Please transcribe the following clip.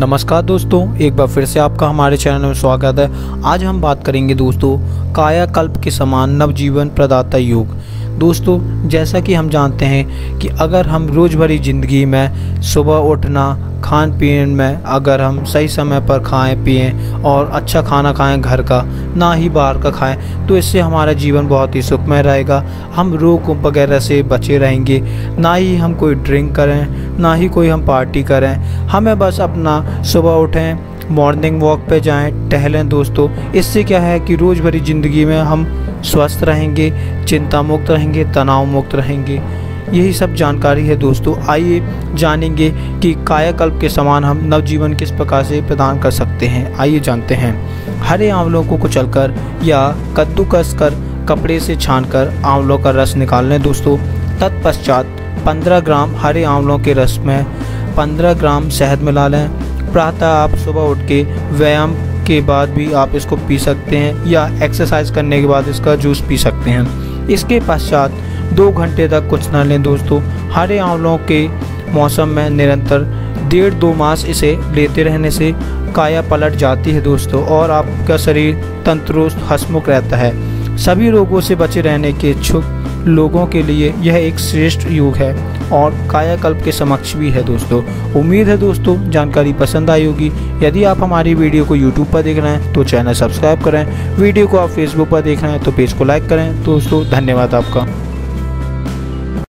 नमस्कार दोस्तों, एक बार फिर से आपका हमारे चैनल में स्वागत है। आज हम बात करेंगे दोस्तों, कायाकल्प के समान नवजीवन प्रदाता योग। दोस्तों, जैसा कि हम जानते हैं कि अगर हम रोज़ भरी ज़िंदगी में सुबह उठना, खान पीन में अगर हम सही समय पर खाएँ, पिएँ और अच्छा खाना खाएँ घर का, ना ही बाहर का खाएँ तो इससे हमारा जीवन बहुत ही सुखमय रहेगा। हम रोग वगैरह से बचे रहेंगे, ना ही हम कोई ड्रिंक करें ना ही कोई हम पार्टी करें। हमें बस अपना सुबह उठें मॉर्निंग वॉक पे जाएँ, टहलें दोस्तों। इससे क्या है कि रोज़ भरी ज़िंदगी में हम स्वस्थ रहेंगे चिंता मुक्त रहेंगे तनाव मुक्त रहेंगे। यही सब जानकारी है दोस्तों। आइए जानेंगे कि कायाकल्प के समान हम नवजीवन किस प्रकार से प्रदान कर सकते हैं। आइए जानते हैं। हरे आंवलों को कुचलकर या कद्दूकस कर कपड़े से छानकर आंवलों का रस निकाल लें दोस्तों। तत्पश्चात 15 ग्राम हरे आंवलों के रस में 15 ग्राम शहद मिला लें। प्रातः आप सुबह उठ के व्यायाम के बाद भी आप इसको पी सकते हैं या एक्सरसाइज करने के बाद इसका जूस पी सकते हैं। इसके पश्चात दो घंटे तक कुछ ना लें दोस्तों। हरे आंवलों के मौसम में निरंतर डेढ़ दो मास इसे लेते रहने से काया पलट जाती है दोस्तों और आपका शरीर तंदुरुस्त, हसमुख रहता है। सभी रोगों से बचे रहने के इच्छुक लोगों के लिए यह एक श्रेष्ठ युग है और कायाकल्प के समक्ष भी है दोस्तों। उम्मीद है दोस्तों, जानकारी पसंद आई होगी। यदि आप हमारी वीडियो को यूट्यूब पर देख रहे हैं तो चैनल सब्सक्राइब करें। वीडियो को आप फेसबुक पर देख रहे हैं तो पेज को लाइक करें। दोस्तों, धन्यवाद आपका।